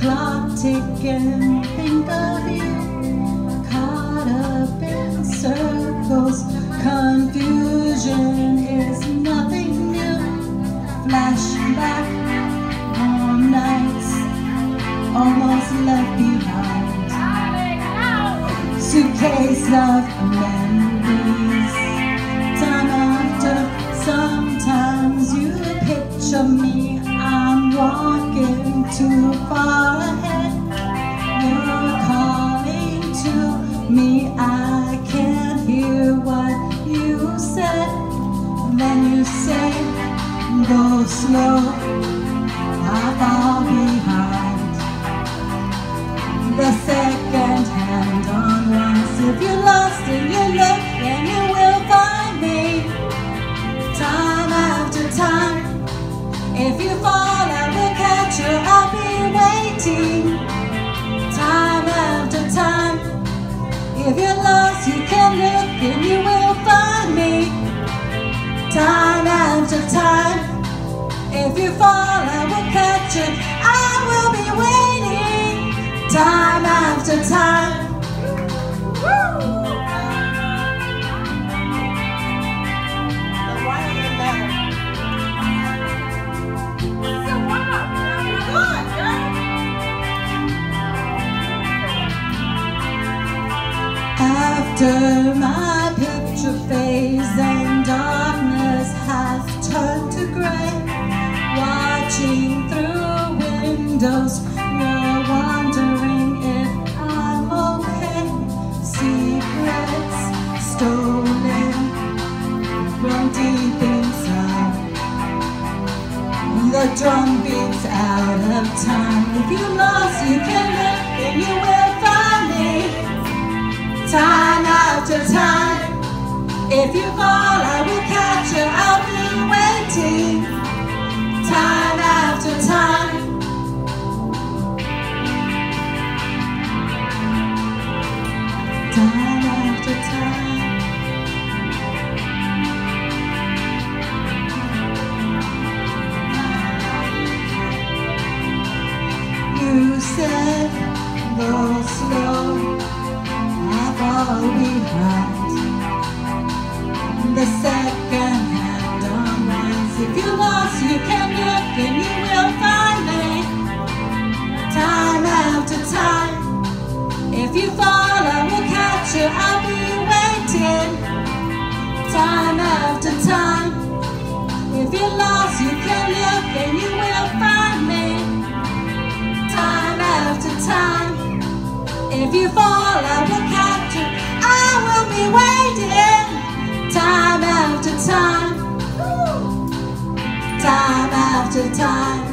clock ticking, think of you Caught up in circles Confusion is nothing new Flashback on nights Almost left behind Suitcase of memories Time after Sometimes you picture me I'm walking too far Then you say Go slow I fall behind. The second hand on once If you're lost and you look Then you will find me. Time after time. If you fall I will catch you. I'll be waiting. Time after time. If you're lost you can look And you will you fall I will catch you I will be waiting Time after time. After my picture fades from deep inside The drum beats out of time If you're lost, you can look and you will find me time after time. If you fall, I will If you fall, I will catch you. I will be waiting. Time after time. Time after time.